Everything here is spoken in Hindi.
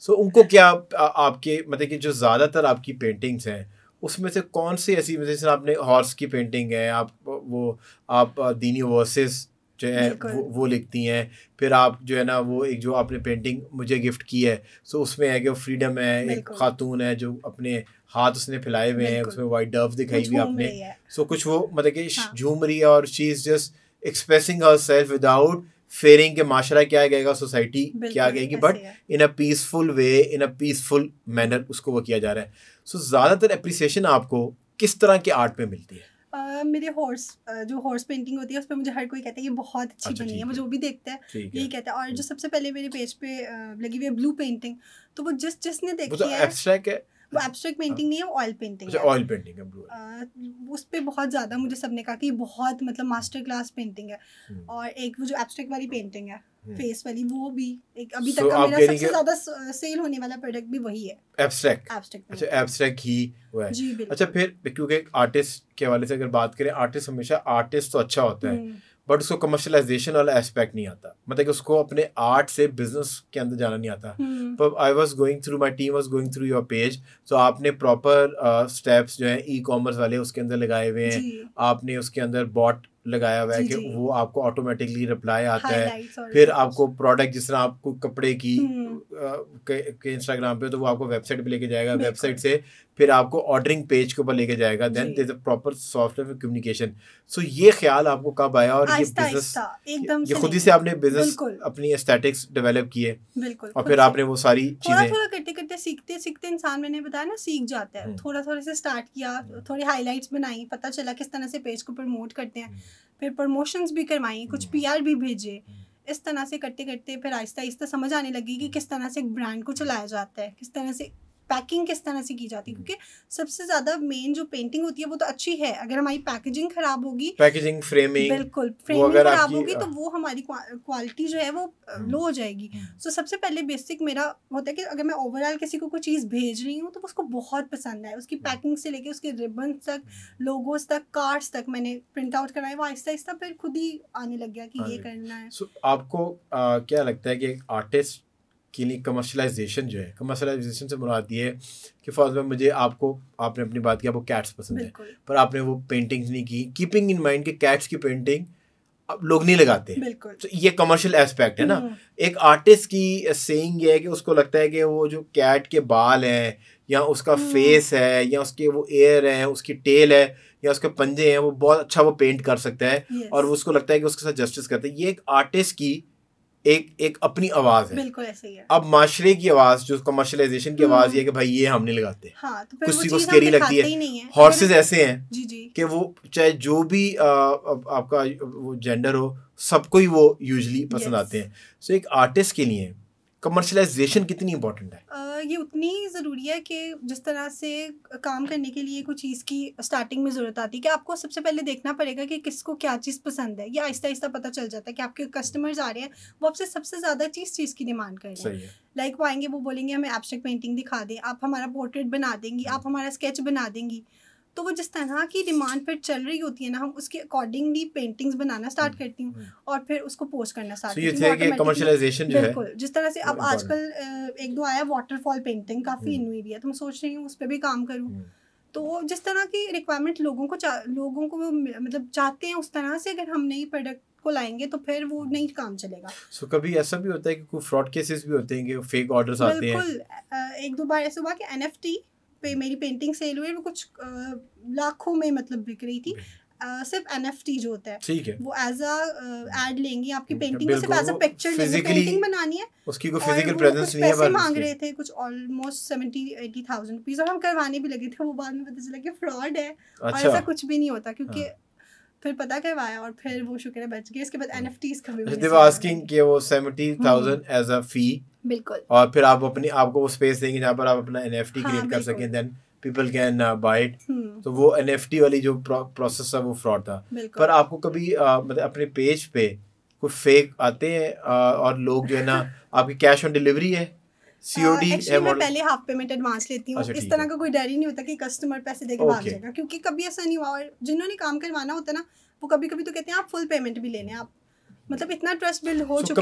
सो so, उनको क्या आ, आपके मतलब कि जो ज़्यादातर आपकी पेंटिंग्स हैं उसमें से कौन सी ऐसी जैसे आपने हॉर्स की पेंटिंग है आप वो आप दीनी वर्सेस जो है वो, वो लिखती हैं फिर आप जो है ना वो एक जो आपने पेंटिंग मुझे गिफ्ट की है सो उसमें है कि फ्रीडम है एक खातून है जो अपने हाथ उसने फैलाए हुए हैं उसमें वाइट डव दिखाई हुई आपने। सो कुछ वो मतलब कि हाँ. झूम रही है और she is just expressing herself without fearing के माशरा क्या गएगा सोसाइटी क्या गएगी but in a peaceful way in a peaceful manner उसको वो किया जा रहा है। सो so, ज़्यादातर अप्रिसिएशन आपको किस तरह के आर्ट में मिलती है? मेरे हॉर्स जो हॉर्स पेंटिंग होती है उस पर मुझे हर कोई कहता है ये बहुत अच्छी अच्छा, बनी है मुझे वो भी देखता है यही कहता है। और जो सबसे पहले मेरे पेज पे लगी हुई है ब्लू पेंटिंग तो वो जिस जिसने देखी तो है है। वो एब्स्ट्रैक्ट पेंटिंग नहीं है ऑयल पेंटिंग है। ऑयल पेंटिंग है उस पे बहुत ज़्यादा मुझे सबने कहा कि बहुत मतलब मास्टर क्लास पेंटिंग है। हम्म। और एक वो जो एब्स्ट्रैक्ट वाली पेंटिंग है फेस हम्म। वाली वो भी एक अभी so, तक का मेरा सबसे ज़्यादा सेल होने वाला प्रोडक्ट भी वही है। एब्स्ट्रैक्ट एब्स्ट्रैक्ट अच्छा एब्स्ट्रैक्ट ही वो है। जी अच्छा फिर क्योंकि आर्टिस्ट के हवाले से अगर बात करें आर्टिस्ट हमेशा आर्टिस्ट तो अच्छा होता है। हम्म। बट उसको कमर्शलाइजेशन वाला एस्पेक्ट नहीं आता। मतलब कि उसको अपने आर्ट से बिज़नेस के अंदर जाना नहीं आता। पर I was going through my team was going through your page तो आपने प्रॉपर स्टेप्स जो है ई कॉमर्स वाले उसके अंदर लगाए हुए हैं। आपने उसके अंदर बॉट लगाया हुआ है कि वो आपको ऑटोमेटिकली रिप्लाई आता है। फिर आपको प्रोडक्ट जिस तरह आपको कपड़े की हम्म। के इंस्टाग्राम पे तो वो आपको वेबसाइट पे लेके जाएगा। वेबसाइट से फिर आपको ऑर्डरिंग पेज के ऊपर लेके जाएगा। Then there a proper software for communication so ये ख्याल आपको कब आया और ये बिज़नेस ये खुद ही से आपने बिज़नेस अपनी एस्थेटिक्स डेवलप किए। और फिर आपने वो सारी चीज़ें करते सीखते सीखते इंसान मैंने बताया ना सीख जाता है हम्म। थोड़ा थोड़ा से स्टार्ट किया हम्म। थोड़ी हाईलाइट्स बनाई पता चला किस तरह से पेज को प्रमोट करते हैं हम्म। फिर प्रमोशंस भी करवाई कुछ पीआर भी भेजे इस तरह से करते करते फिर आहिस्ता आहिस्ता समझ आने लगी कि किस तरह से एक ब्रांड को चलाया जाता है किस तरह से पैकिंग किस तरह से की जाती है? क्योंकि सबसे ज़्यादा मेन जो पेंटिंग होती है वो तो अच्छी है। अगर हमारी पैकेजिंग खराब होगी पैकेजिंग फ्रेमिंग बिल्कुल फ्रेमिंग खराब होगी तो वो हमारी क्वालिटी जो है वो लो हम्म। हो जाएगी। सो हम्म। so, सबसे पहले बेसिक मेरा होता है कि अगर मैं ओवरऑल किसी को कोई चीज़ भेज रही हूँ तो उसको बहुत पसंद है उसकी पैकिंग हम्म। से लेके उसके रिबन तक लोगोस तक कार्ड्स तक मैंने प्रिंट आउट कराए। वो आहिस्ता आहिस्ता फिर खुद ही आने लग गया कि ये करना है। आपको क्या लगता है कि आर्टिस्ट के लिए कमर्शलाइजेशन जो है कमर्शलाइजेशन से मुराद ये है कि फॉर एग्ज़ाम्पल मुझे आपको आपने अपनी बात की आपको कैट्स पसंद है। पर आपने वो पेंटिंग्स नहीं की। कीपिंग इन माइंड कि कैट्स की पेंटिंग अब लोग नहीं लगाते। तो ये कमर्शियल एस्पेक्ट है ना। हम्म। एक आर्टिस्ट की सेइंग ये है कि उसको लगता है कि वो जो कैट के बाल हैं या उसका फेस हम्म। है या उसके वो एयर है उसकी टेल है या उसके पंजे हैं वो बहुत अच्छा वो पेंट कर सकता है। और उसको लगता है कि उसके साथ जस्टिस करते हैं। ये एक आर्टिस्ट की एक एक अपनी आवाज़ है। बिल्कुल ऐसे ही है। अब माशरे की आवाज़ जो कमर्शलाइजेशन की आवाज़ ये है कि भाई ये हम नहीं लगाते। हाँ, तो कुछ को स्केरी लगती है। हॉर्सेज ऐसे हैं जी जी। कि वो चाहे जो भी आ, आपका वो जेंडर हो सबको ही वो यूजली पसंद आते हैं। सो एक आर्टिस्ट के लिए कमर्शलाइजेशन कितनी इंपॉर्टेंट है? ये उतनी ज़रूरी है कि जिस तरह से काम करने के लिए कुछ चीज़ की स्टार्टिंग में ज़रूरत आती है कि आपको सबसे पहले देखना पड़ेगा कि किसको क्या चीज़ पसंद है। या आहिस्ता आहिस्ता पता चल जाता है कि आपके कस्टमर्स आ रहे हैं वो आपसे सबसे ज़्यादा चीज़ चीज़ की डिमांड कर रहे हैं। लाइक like, वो आएँगे वो बोलेंगे हमें एब्स्ट्रैक्ट पेंटिंग दिखा दें आप हमारा पोर्ट्रेट बना देंगी आप हम्म। हमारा स्केच बना देंगी। तो वो जिस तरह की डिमांड फिर चल रही होती है ना हम उसके अकॉर्डिंगली पेंटिंग्स बनाना स्टार्ट हम्म, करती हूँ हम्म। और फिर उसको पोस्ट करना स्टार्ट करती हूँ कमर्शियलाइजेशन जो बिल्कुल जिस तरह से अब आजकल एक दो आया वाटरफॉल पेंटिंग काफ़ी इन हुई है तो मैं सोच रही हूँ उस पर भी काम करूँ। हम्म। तो जिस तरह की रिक्वायरमेंट लोगों को लोगों को मतलब चाहते हैं उस तरह से अगर हम नई प्रोडक्ट को लाएँगे तो फिर वो नहीं काम चलेगा। सो so, कभी ऐसा भी होता है कि कोई फ्रॉड केसेस भी होते हैं कि फेक ऑर्डर्स आते हैं? बिल्कुल एक दो बार ऐसा हुआ कि एनएफटी पे मेरी पेंटिंग सेल हुई वो कुछ लाखों में मतलब बिक रही थी। Uh, सिर्फ़ एन एफ़ टी जो होता है। है। वो एज अ एड लेंगे आपकी पेंटिंग को सिर्फ़ एज अ पिक्चर पेंटिंग बनानी है। उसकी कोई फ़िज़िकल प्रेजेंस नहीं है पैसे मांग रहे थे कुछ almost seventy eighty thousand rupees और हम करवाने भी लगे थे वो बाद में पता चला कि फ्रॉड है। अच्छा। और ऐसा कुछ भी नहीं होता क्योंकि हाँ। फिर पता करवाया और फिर वो शुक्र है बच गए इसके बाद एनएफटीज का भी दे आस्किंग कि वो 70000 एज अ फ़ी बिल्कुल। और फिर आप अपनी आपको वो स्पेस देंगे जहाँ पर आप अपना एनएफटी क्रिएट हाँ, कर सकें देन पीपल कैन बाइट तो वो एनएफटी वाली जो प्रोसेस था वो फ्रॉड था। पर आपको कभी uh, मतलब अपने पेज पे कोई फेक आते हैं uh, और लोग जो है ना आपकी कैश ऑन डिलीवरी है? सीओडी uh, है मैं पहले हाफ़ पेमेंट एडवांस लेती हूँ। अच्छा, इस तरह का कोई डर ही नहीं होता कि कस्टमर पैसे देके भाग जाएगा क्योंकि कभी ऐसा नहीं हुआ। और जिन्होंने काम करवाना होता है ना वो कभी कभी तो कहते हैं आप फुल पेमेंट भी लेने आप मतलब इतना ट्रस्ट बिल्ड हो चुका